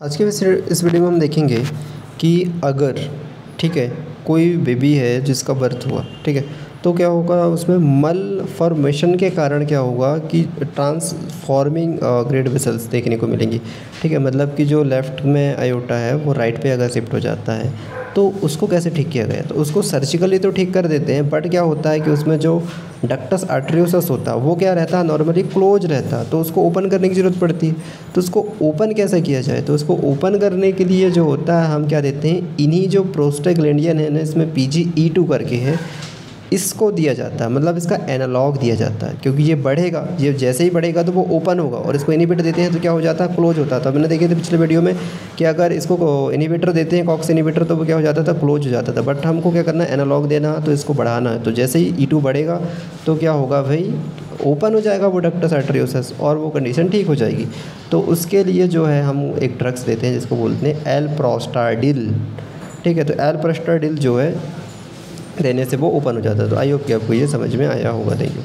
आज के इस वीडियो में हम देखेंगे कि अगर ठीक है कोई बेबी है जिसका बर्थ हुआ, ठीक है? तो क्या होगा, उसमें मल फॉर्मेशन के कारण क्या होगा कि ट्रांसफॉर्मिंग ग्रेड वेसल्स देखने को मिलेंगी, ठीक है? मतलब कि जो लेफ़्ट में आयोटा है, वो राइट पे अगर शिफ्ट हो जाता है तो उसको कैसे ठीक किया गया? तो उसको सर्जिकली तो ठीक कर देते हैं बट क्या होता है कि उसमें जो डक्टस आर्ट्रियोसस होता है वो क्या रहता? है नॉर्मली क्लोज रहता तो उसको ओपन करने की ज़रूरत पड़ती। है तो उसको ओपन कैसे किया जाए? तो उसको ओपन करने के लिए जो होता है, हम क्या देते हैं? इन्हीं जो प्रोस्टेग्लैंडियन है ना इसमें पी जी ई टू करके है, इसको दिया जाता है मतलब इसका एनालॉग दिया जाता है, क्योंकि ये बढ़ेगा, ये जैसे ही बढ़ेगा तो वो ओपन होगा और इसको इनिवेटर देते हैं तो क्या हो जाता है क्लोज होता है। तो हमने देखे थे पिछले वीडियो में कि अगर इसको इनिवेटर देते हैं कॉक्स इनिवेटर तो वो क्या हो जाता था क्लोज हो जाता था। बट हमको क्या करना है एनालॉग देना तो इसको बढ़ाना है। तो जैसे ही ई टू बढ़ेगा तो क्या होगा भाई ओपन हो जाएगा वो डक्टस आर्टरियोसस और वो कंडीशन ठीक हो जाएगी। तो उसके लिए जो है, हम एक ड्रग्स देते हैं, जिसको बोलते हैं एल प्रोस्टाडिल ठीक है तो एल प्रस्टाडिल जो है रहने से वो ओपन हो जाता है। तो आई होप कि आपको ये समझ में आया होगा। Thank you